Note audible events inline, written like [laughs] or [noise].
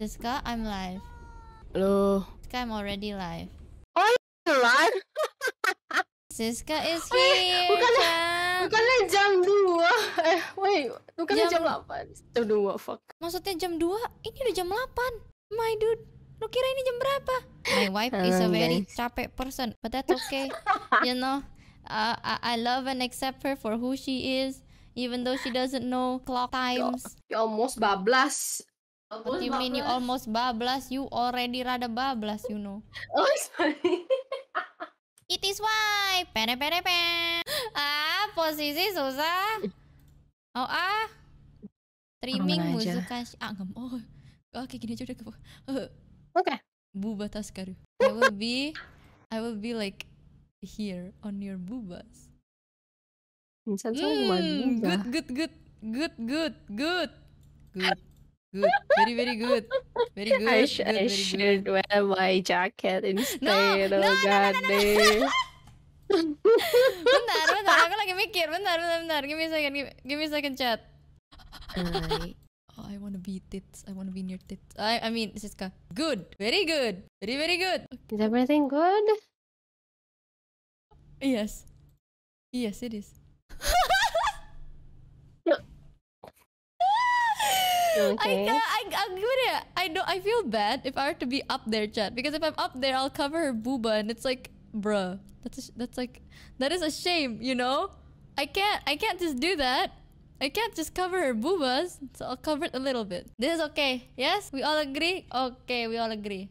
Siska, I'm live. Loh, Siska, I'm already live. live? [laughs] Siska is here, bukannya- Chan. Bukannya jam 2 Eh, wait Bukannya Jam- jam, 8 Jam 2, fuck Maksudnya jam 2? Ini udah jam 8. My dude, lu kira ini jam berapa? My wife is a Ah, very guys. capek person, but that's okay. [laughs] you know, uh, I, I love and accept her for who she is, even though she doesn't know clock times. You almost bablas What do you mean you almost bablas? You already rada bablas, you know. [laughs] Oh, sorry [laughs] It is why. Pere pere pe. Ah, posisi susah. Oh ah. Aja. muzukashi. Ah, nggak mau. [laughs] Oh, kayak gini aja udah ke Oke Buba Taskaru. I will be I will be like here on your bubas. Vincent so Mm, good, good, good, good, good, good, good, good. Very, very good. Very [laughs] good. I, sh- good, I very good. should wear my jacket instead no, Oh no, god damn. bentar, bentar, aku lagi mikir. Bentar, bentar, bentar. Give me a second, give, give me a second chat. Alright. [laughs] Oh, I wanna be tits. I wanna be near tits. I, I mean, Siska. Good. Very good. Very, very good. Is everything good? Yes. Yes, it is. I [laughs] Okay. can't, I, I, ya? I don't, I feel bad if I were to be up there, chat. Because if I'm up there, I'll cover her booba, and it's like, bruh, that's a, that's like, that is a shame, you know? I can't, I can't just do that. I can't just cover her boobas, so I'll cover it a little bit. This is okay. Yes, we all agree. Okay, we all agree.